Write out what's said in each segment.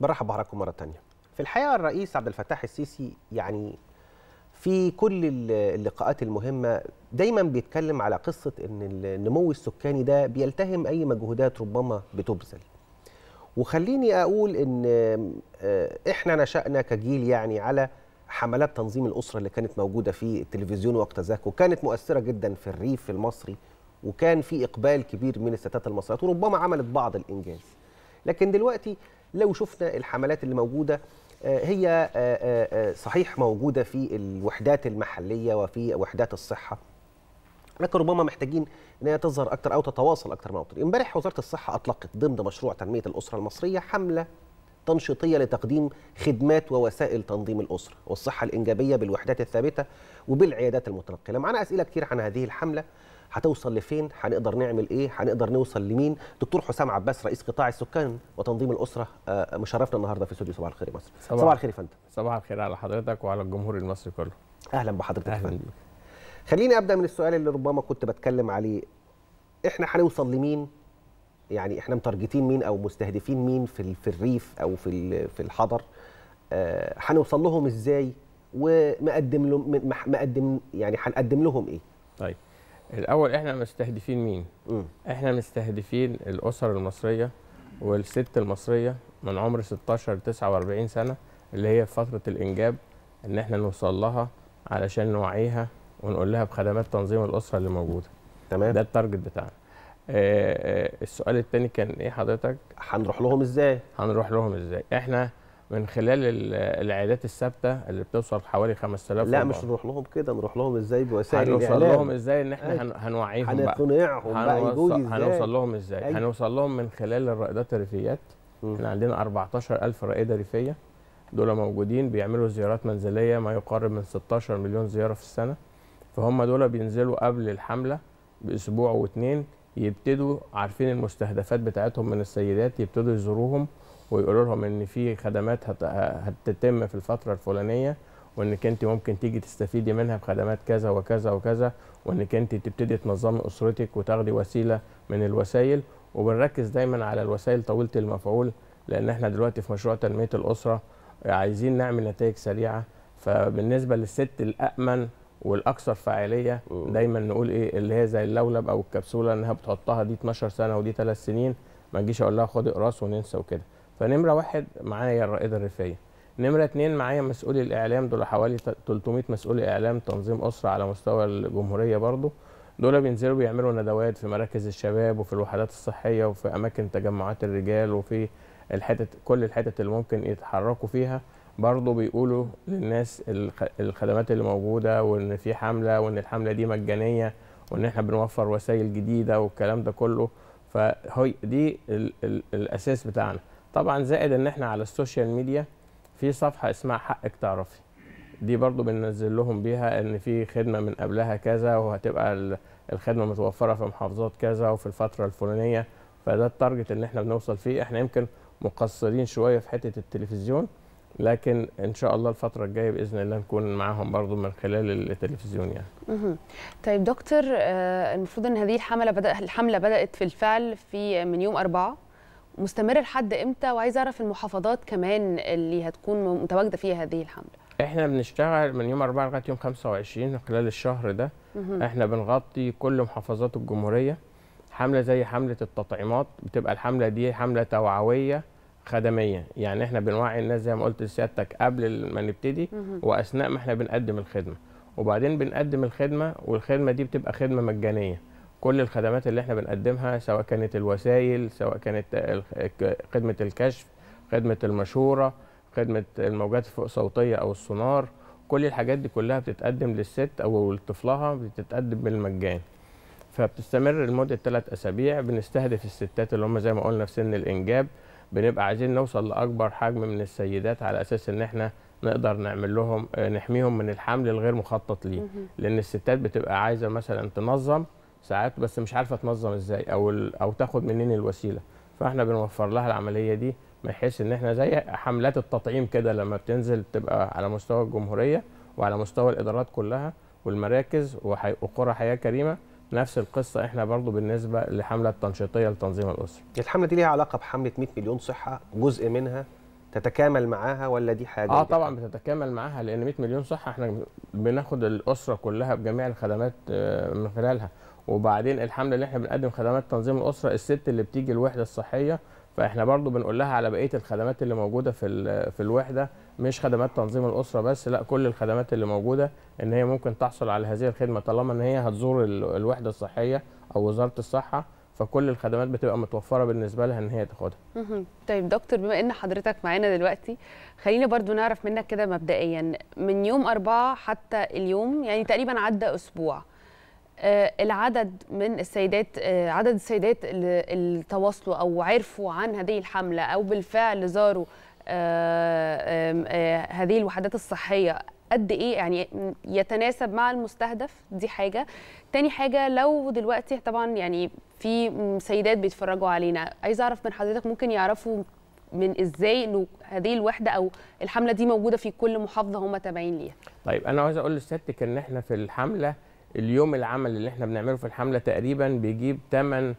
برحب بحضراتكم مرة تانية. في الحقيقة الرئيس عبد الفتاح السيسي يعني في كل ال- اللقاءات المهمة دايما بيتكلم على قصة إن النمو السكاني ده بيلتهم أي مجهودات ربما بتبذل. وخليني أقول إن آه، إحنا نشأنا كجيل يعني على حملات تنظيم الأسرة اللي كانت موجودة في التلفزيون وقت ذاك وكانت مؤثرة جدا في الريف المصري وكان في إقبال كبير من الستات المصريات وربما عملت بعض الإنجاز. لكن دلوقتي لو شفنا الحملات اللي موجودة آه، هي آه، آه، صحيح موجودة في الوحدات المحلية وفي وحدات الصحة لكن ربما محتاجين إن هي تظهر أكتر أو تتواصل أكتر مع الوطن. امبارح وزارة الصحة أطلقت ضمن مشروع تنمية الأسرة المصرية حملة تنشيطية لتقديم خدمات ووسائل تنظيم الأسرة والصحة الإنجابية بالوحدات الثابتة وبالعيادات المتنقلة. معنا أسئلة كتير عن هذه الحملة هتوصل لفين؟ هنقدر نعمل إيه؟ هنقدر نوصل لمين؟ دكتور حسام عباس رئيس قطاع السكان وتنظيم الأسرة آه، مشرفنا النهارده في استوديو صباح الخير يا مصر. صباح. صباح الخير يا فندم. صباح الخير على حضرتك وعلى الجمهور المصري كله أهلا بحضرتك يا أهلا فندم. خليني أبدأ من السؤال اللي ربما كنت بتكلم عليه إحنا هنوصل لمين يعني إحنا متارجتين مين أو مستهدفين مين في في الريف أو في في الحضر آه، هنوصل لهم إزاي ومقدم لهم مقدم يعني هنقدم لهم إيه طيب الأول إحنا مستهدفين مين؟ مم. إحنا مستهدفين الأسر المصرية والست المصرية من عمر 16 ل 49 سنة اللي هي في فترة الإنجاب إن إحنا نوصل لها علشان نوعيها ونقول لها بخدمات تنظيم الأسرة اللي موجودة. تمام. ده التارجت بتاعنا. آه، آه، السؤال الثاني كان إيه حضرتك؟ هنروح لهم إزاي؟ هنروح لهم إزاي؟ إحنا من خلال ال- العيادات الثابتة اللي بتوصل حوالي 5000 لا. مش نروح لهم كده نروح لهم إزاي بوسائل هنوصل لهم إزاي إن إحنا هنوعيهم بقى؟ هنقنعهم بقى يجوا هنوصل, إزاي؟ هنوصل لهم إزاي. هنوصل لهم من خلال الرائدات الريفيات. إحنا عندنا 14000 رائدة ريفية. دول موجودين بيعملوا زيارات منزلية ما يقارب من 16 مليون زيارة في السنة. فهم دول بينزلوا قبل الحملة بأسبوع واتنين يبتدوا عارفين المستهدفات بتاعتهم من السيدات يبتدوا يزوروهم. ويقولوا لهم إن في خدمات هت- هتتم في الفترة الفلانية وانك انت ممكن تيجي تستفيدي منها بخدمات كذا وكذا وكذا وانك انت تبتدي تنظمي أسرتك وتاخدي وسيلة من الوسائل وبنركز دايما على الوسائل طويلة المفعول لأن إحنا دلوقتي في مشروع تنمية الأسرة عايزين نعمل نتائج سريعة. فبالنسبة للست الامن والأكثر فاعلية. دايما نقول إيه اللي هي زي اللولب أو الكبسولة انها بتحطها دي 12 سنة ودي 3 سنين ما اجيش أقول لها خدي إقراص وننسى وكده. فنمرة واحد معايا الرائده الريفية. نمرة اتنين معايا مسؤول الإعلام دول حوالي 300 مسؤول إعلام تنظيم أسرة على مستوى الجمهورية برضو دول بينزلوا بيعملوا ندوات في مراكز الشباب وفي الوحدات الصحية وفي أماكن تجمعات الرجال وفي الحتت كل الحتت اللي ممكن يتحركوا فيها. برضه بيقولوا للناس الخ- الخدمات اللي موجودة وإن في حملة وإن الحملة دي مجانية وإن إحنا بنوفر وسائل جديدة والكلام ده كله. فهي دي ال ال الأساس بتاعنا. طبعا زائد إن إحنا على ال social media في صفحة اسمها حقك تعرفي دي برضو بننزل لهم بيها إن في خدمة من قبلها كذا وهتبقى ال- الخدمة متوفرة في محافظات كذا وفي الفترة الفلانية. فده ال target اللي إحنا بنوصل فيه. إحنا يمكن مقصرين شوية في حتة التلفزيون لكن إن شاء الله الفترة الجاية بإذن الله نكون معاهم برضو من خلال التلفزيون يعني. طيب دكتور آه، المفروض إن هذه الحملة بدأ الحملة بدأت في الفعل في من يوم أربعة؟ مستمره لحد إمتى؟ وعايزه أعرف المحافظات كمان اللي هتكون متواجدة فيها هذه الحملة. إحنا بنشتغل من يوم 4 لغاية يوم 25 خلال الشهر ده. مهم. إحنا بنغطي كل محافظات الجمهورية. حملة زي حملة التطعيمات بتبقى الحملة دي حملة توعوية خدمية. يعني إحنا بنوعي الناس زي ما قلت لسيادتك قبل ما نبتدي مهم. وأثناء ما إحنا بنقدم الخدمة. وبعدين بنقدم الخدمة والخدمة دي بتبقى خدمة مجانية. كل الخدمات اللي إحنا بنقدمها سواء كانت الوسائل سواء كانت خدمة الكشف خدمة المشورة خدمة الموجات الفوق صوتية أو السونار كل الحاجات دي كلها بتتقدم للست أو لطفلها بتتقدم بالمجان. فبتستمر لمدة ثلاث أسابيع بنستهدف الستات اللي هم زي ما قلنا في سن الإنجاب. بنبقى عايزين نوصل لأكبر حجم من السيدات على أساس إن إحنا نقدر نعمل لهم آه، نحميهم من الحمل الغير مخطط ليه. لأن الستات بتبقى عايزة مثلا تنظم ساعات بس مش عارفة تنظم إزاي أو أو تاخد منين الوسيلة. فإحنا بنوفر لها العملية دي بحيث إن إحنا زي حملات التطعيم كده لما بتنزل تبقى على مستوى الجمهورية وعلى مستوى الإدارات كلها والمراكز وقرى حياة كريمة. نفس القصة إحنا برضو بالنسبة لحمله تنشيطيه لتنظيم الأسرة. الحملة دي ليها علاقة بحملة 100 مليون صحة جزء منها تتكامل معاها ولا دي حاجة؟ آه طبعا؟ بتتكامل معاها لأن 100 مليون صحة إحنا بناخد الأسرة كلها بجميع الخدمات آه، من خلالها. وبعدين الحمد لله إحنا بنقدم خدمات تنظيم الأسرة الست اللي بتيجي الوحدة الصحية فاحنا برضو بنقول لها على بقية الخدمات اللي موجودة في في الوحدة مش خدمات تنظيم الأسرة بس لا كل الخدمات اللي موجودة إن هي ممكن تحصل على هذه الخدمة طالما إن هي هتزور ال- الوحدة الصحية أو وزارة الصحة فكل الخدمات بتبقى متوفرة بالنسبة لها إن هي تاخدها. طيب دكتور بما إن حضرتك معانا دلوقتي خلينا برضو نعرف منك كده مبدئيا من يوم أربعة حتى اليوم يعني تقريبا عدى أسبوع آه، العدد من السيدات آه، عدد السيدات اللي تواصلوا أو عرفوا عن هذه الحملة أو بالفعل زاروا آه، آه، هذه الوحدات الصحية قد إيه؟ يعني يتناسب مع المستهدف؟ دي حاجة. تاني حاجة لو دلوقتي طبعا يعني في سيدات بيتفرجوا علينا عايزة أعرف من حضرتك ممكن يعرفوا من إزاي إنه هذه الوحدة أو الحملة دي موجودة في كل محافظة هم تابعين ليها؟ طيب أنا عايز أقول لسيادتك ان إحنا في الحملة اليوم العمل اللي إحنا بنعمله في الحملة تقريبا بيجيب 8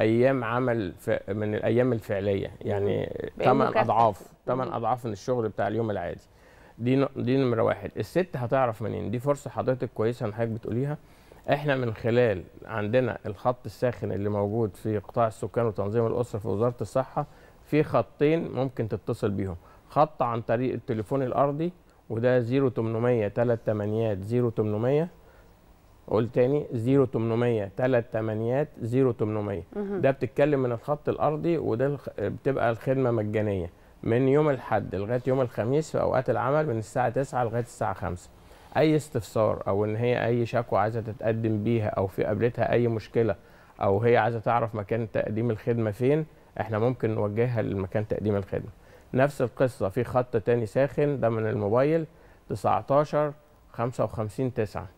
أيام عمل من الأيام الفعلية. يعني بقى 8 مكثف. أضعاف مم. 8 أضعاف من الشغل بتاع اليوم العادي. دي دي نمرة واحد. الست هتعرف منين؟ دي فرصة حضرتك كويسة إن حضرتك بتقوليها. إحنا من خلال عندنا الخط الساخن اللي موجود في قطاع السكان وتنظيم الأسرة في وزارة الصحة في خطين ممكن تتصل بيهم. خط عن طريق التليفون الأرضي وده 0800 38 0800 قول تاني 0800 38 0800 مهم. ده بتتكلم من الخط الأرضي وده بتبقى الخدمة مجانية. من يوم الأحد لغاية يوم الخميس في أوقات العمل من الساعة 9 لغاية الساعة 5 أي استفسار أو إن هي أي شكوى عايزة تتقدم بيها أو في قابلتها أي مشكلة أو هي عايزة تعرف مكان تقديم الخدمة فين إحنا ممكن نوجهها لمكان تقديم الخدمة. نفس القصة في خط تاني ساخن ده من الموبايل 19 55 9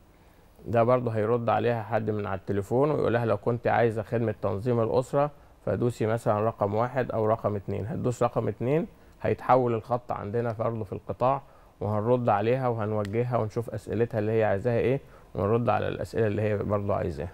ده برضه هيرد عليها حد من على التليفون ويقول لها لو كنت عايزة خدمة تنظيم الأسرة فدوسي مثلا رقم واحد أو رقم اتنين. هتدوس رقم اتنين هيتحول الخط عندنا برضه في القطاع وهنرد عليها وهنوجهها ونشوف أسئلتها اللي هي عايزاها إيه ونرد على الأسئلة اللي هي برضه عايزاها.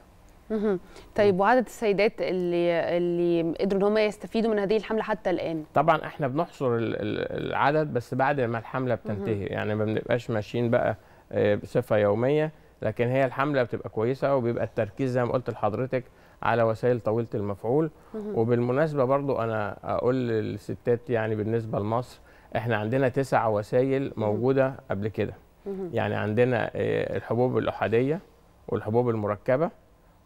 طيب وعدد السيدات اللي اللي قدروا إن هم يستفيدوا من هذه الحملة حتى الآن؟ طبعا إحنا بنحصر ال- ال- العدد بس بعد ما الحملة بتنتهي. يعني ما بنبقاش ماشيين بقى آه، بصفة يومية. لكن هي الحملة بتبقى كويسة وبيبقى التركيز زي ما قلت لحضرتك على وسائل طويلة المفعول. وبالمناسبة برضو أنا أقول للستات يعني بالنسبة لمصر إحنا عندنا تسع وسائل موجودة قبل كده. يعني عندنا آه، الحبوب الأحادية والحبوب المركبة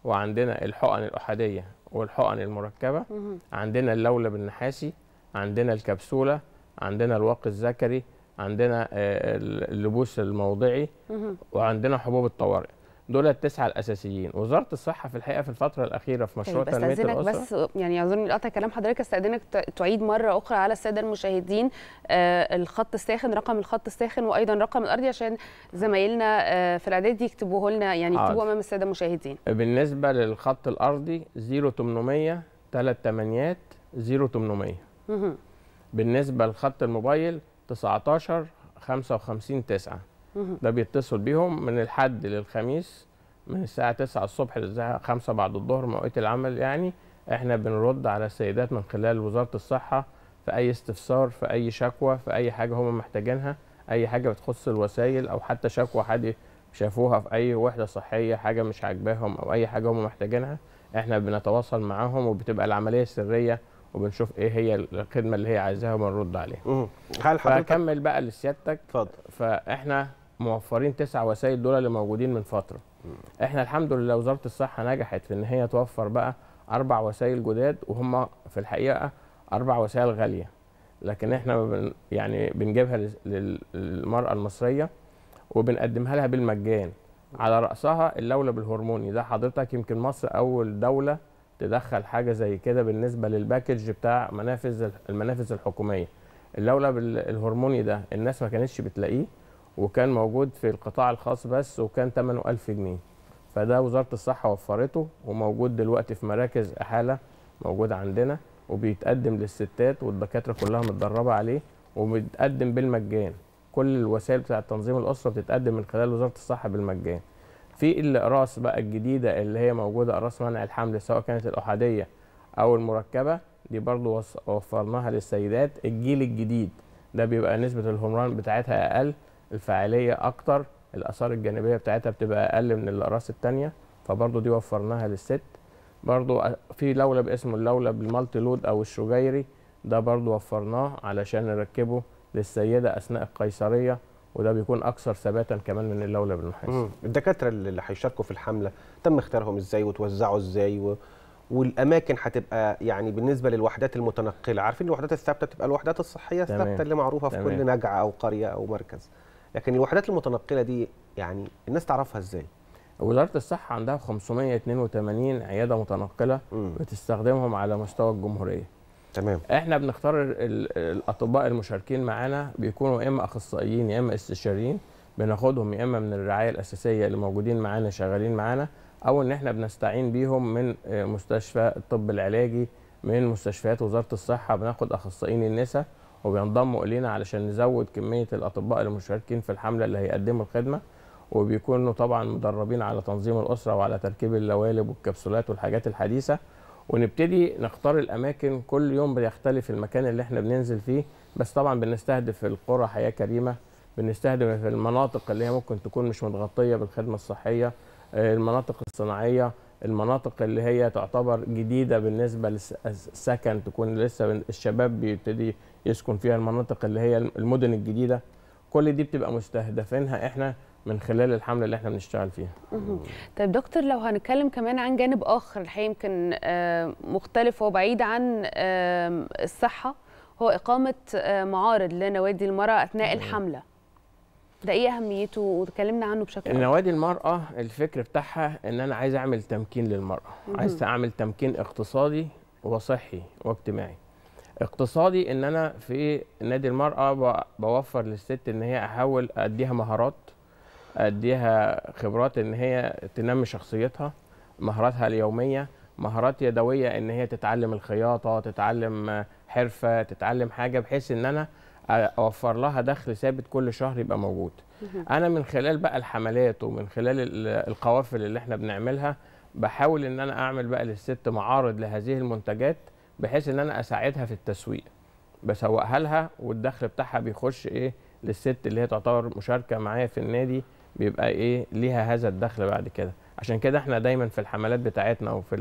وعندنا الحقن الأحادية والحقن المركبة. عندنا اللولب النحاسي عندنا الكبسولة عندنا الواقي الذكري عندنا آه، اللبوس الموضعي. وعندنا حبوب الطوارئ دول التسعة الأساسيين وزارة الصحة في الحقيقة في الفترة الأخيرة في مشروع طيب استاذنك الأسرة بس يعني اعذرني لقطع كلام حضرتك استأذنك تعيد مرة أخرى على السادة المشاهدين آه، الخط الساخن رقم الخط الساخن وأيضا رقم الأرضي عشان زمايلنا آه، في الإعداد يكتبوه لنا يعني. يكتبوه أمام السادة المشاهدين بالنسبة للخط الأرضي 0800 3 0800 مهم. بالنسبة لخط الموبايل 19 55 9 مهم. ده بيتصل بيهم من الحد للخميس من الساعة 9 الصبح للساعة 5 بعد الظهر مواعيد العمل يعني. إحنا بنرد على السيدات من خلال وزارة الصحة في أي استفسار في أي شكوى في أي حاجة هم محتاجينها. أي حاجة بتخص الوسائل أو حتى شكوى حد شافوها في أي وحدة صحية حاجة مش عاجباهم أو أي حاجة هم محتاجينها إحنا بنتواصل معاهم وبتبقى العملية سرية وبنشوف إيه هي الخدمة اللي هي عايزاها وبنرد عليها. مم. هل حضرتك فأكمل بقى لسيادتك. اتفضل. فاحنا موفرين تسع وسائل دول اللي موجودين من فترة. إحنا الحمد لله وزارة الصحة نجحت في ان هي توفر بقى أربع وسائل جداد وهم في الحقيقة أربع وسائل غالية. لكن إحنا بن يعني بنجيبها لل- لل- للمرأة المصرية وبنقدمها لها بالمجان على رأسها اللولب الهرموني ده حضرتك يمكن مصر أول دولة تدخل حاجة زي كده بالنسبة للباكج بتاع منافذ المنافذ الحكومية. اللولب ال- الهرموني ده الناس ما كانتش بتلاقيه وكان موجود في القطاع الخاص بس وكان ثمنه 1000 جنيه. فده وزارة الصحة وفرته وموجود دلوقتي في مراكز إحالة موجود عندنا وبيتقدم للستات والدكاترة كلها متدربة عليه وبيتقدم بالمجان. كل الوسائل بتاعة تنظيم الأسرة بتتقدم من خلال وزارة الصحة بالمجان. في الأقراص بقى الجديدة اللي هي موجودة أقراص منع الحمل سواء كانت الأحادية أو المركبة دي برضو وفرناها للسيدات. الجيل الجديد ده بيبقى نسبة الهرمون بتاعتها أقل الفاعلية أكتر الآثار الجانبية بتاعتها بتبقى أقل من الاقراص التانية فبرضه دي وفرناها للست. برضه في لولب اسمه اللولب المالتي لود أو الشجيري ده برضه وفرناه علشان نركبه للسيدة أثناء القيصرية. وده بيكون أكثر ثباتا كمان من اللولب النحاسي مم. الدكاترة اللي هيشاركوا في الحملة تم اختيارهم إزاي وتوزعوا إزاي و... والأماكن هتبقى يعني بالنسبة للوحدات المتنقلة عارفين الوحدات الثابتة بتبقى الوحدات الصحية. الثابتة اللي معروفة في تمام. كل نجعة أو قرية أو مركز لكن الوحدات المتنقلة دي يعني الناس تعرفها إزاي وزارة الصحة عندها 582 عيادة متنقلة مم. بتستخدمهم على مستوى الجمهورية تمام. إحنا بنختار ال- ال- الاطباء المشاركين معانا بيكونوا يا إما أخصائيين يا إما استشاريين بناخدهم يا إما من الرعاية الأساسية اللي موجودين معانا شغالين معانا أو إن إحنا بنستعين بيهم من آه، مستشفى الطب العلاجي من مستشفيات وزارة الصحة بناخد أخصائيين النساء وبينضموا إلينا علشان نزود كمية الأطباء المشاركين في الحملة اللي هيقدموا الخدمة. وبيكونوا طبعا مدربين على تنظيم الأسرة وعلى تركيب اللوالب والكبسولات والحاجات الحديثة. ونبتدي نختار الأماكن كل يوم بيختلف المكان اللي إحنا بننزل فيه. بس طبعا بنستهدف القرى حياة كريمة بنستهدف المناطق اللي هي ممكن تكون مش متغطية بالخدمة الصحية المناطق الصناعية المناطق اللي هي تعتبر جديدة بالنسبة للسكن تكون لسه الشباب بيبتدي يسكن فيها المناطق اللي هي المدن الجديدة. كل دي بتبقى مستهدفينها إحنا من خلال الحملة اللي إحنا بنشتغل فيها. طيب دكتور لو هنتكلم كمان عن جانب آخر الحقيقة يمكن آه، مختلف وبعيد عن الصحة هو إقامة آه، معارض لنوادي المرأة أثناء الحملة ده إيه أهميته وتكلمنا عنه بشكل. نوادي المرأة الفكر بتاعها إن أنا عايز أعمل تمكين للمرأة مهم. عايز أعمل تمكين اقتصادي وصحي واجتماعي اقتصادي إن أنا في نادي المرأة ب- بوفر للست إن هي أحاول أديها مهارات أديها خبرات إن هي تنمي شخصيتها مهاراتها اليومية مهارات يدوية إن هي تتعلم الخياطة تتعلم حرفة تتعلم حاجة بحيث إن أنا أوفر لها دخل ثابت كل شهر يبقى موجود. أنا من خلال بقى الحملات ومن خلال ال- القوافل اللي إحنا بنعملها بحاول إن أنا أعمل بقى للست معارض لهذه المنتجات بحيث إن أنا أساعدها في التسويق بسوقها لها والدخل بتاعها بيخش إيه للست اللي هي تعتبر مشاركة معايا في النادي بيبقى إيه ليها هذا الدخل بعد كده. عشان كده إحنا دايما في الحملات بتاعتنا وفي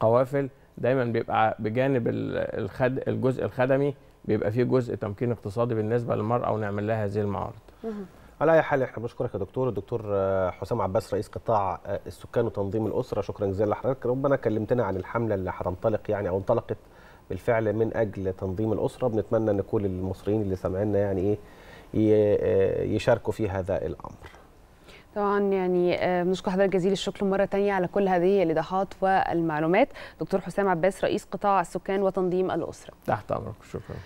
القوافل دايما بيبقى بجانب ال- الخد الجزء الخدمي بيبقى فيه جزء تمكين اقتصادي بالنسبة للمرأة ونعمل لها هذه المعارض. على أي حال إحنا بنشكرك يا دكتور. الدكتور حسام عباس رئيس قطاع السكان وتنظيم الأسرة. شكرا جزيلا لحضرتك. ربنا كلمتنا عن الحملة اللي هتنطلق يعني أو انطلقت بالفعل من أجل تنظيم الأسرة. بنتمنى إن كل المصريين اللي سامعينا يعني إيه يشاركوا في هذا الأمر. طبعا يعني آه، بنشكر حضرتك جزيل الشكر مرة تانية على كل هذه الإيضاحات والمعلومات. دكتور حسام عباس رئيس قطاع السكان وتنظيم الأسرة. تحت أمرك. شكرا.